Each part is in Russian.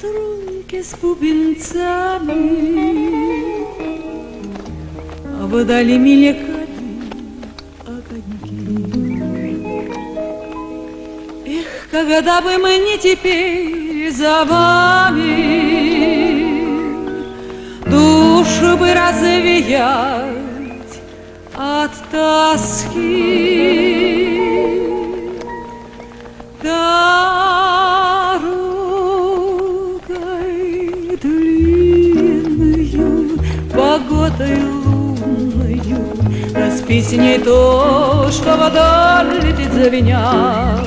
тройке с бубенцами, А вдали мелькали огоньки. Эх, когда бы мы не теперь за вами Душу бы развеять от тоски. Погодой лунную, Распи с ней то, что вдаль летит за меня,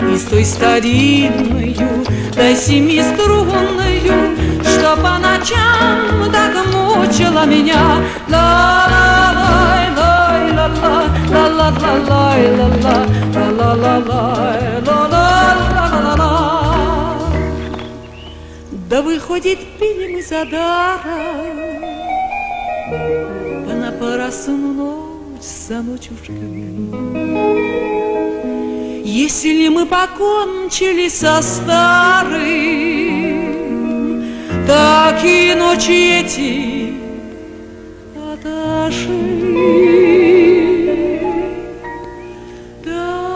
И той старинную, да семиструнную, Что по ночам так мучила меня. Ла-ла-лай, лай, ла-ла, ла-ла-ла-лай, ла-ла, ла-ла-ла-лай, ла-ла-ла-ла-ла. Да выходит, пили мы за даром, Понапорасну ночь за ночушками. Если мы покончили со старым, Так и ночи эти отошли. Дорогой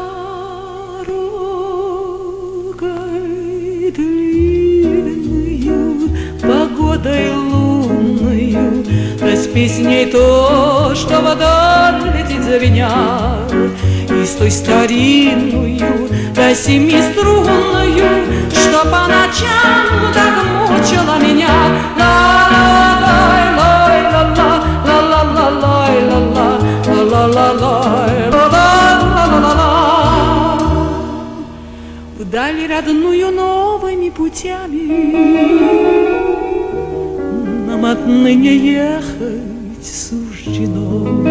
длинную, погодой Распи с ней то, что вода летит за меня, И с той старинную, да семиструнную, Что по ночам так мучила меня. Ла-ла-лай, лай, ла-ла, ла-ла-ла-лай, ла-ла, ла-ла-ла-лай, ла-ла-ла-ла-ла. Вдали родную новыми путями Нам отныне ехать суждено.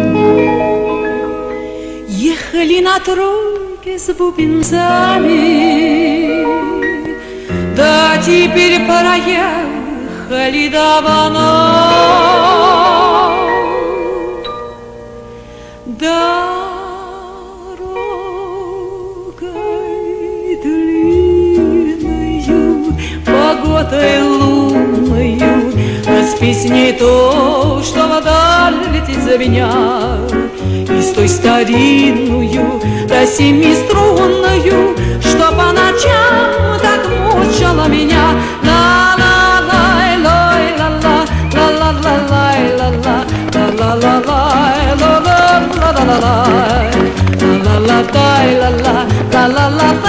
Ехали на тройке с бубенцами, Да теперь проехали давно. Дорогой длинную, погодой Ней то, что вода летит за меня, И с той старинную, да семиструнную, Что по ночам так мучила меня. Ла-ла-лай, лай, ла-ла, ла-ла-ла-лай, ла-ла, ла-ла-ла-лай, ла-ла-ла-ла-ла-лай, ла-ла-ла-дай, ла-ла, ла-ла-ла-ла-ла.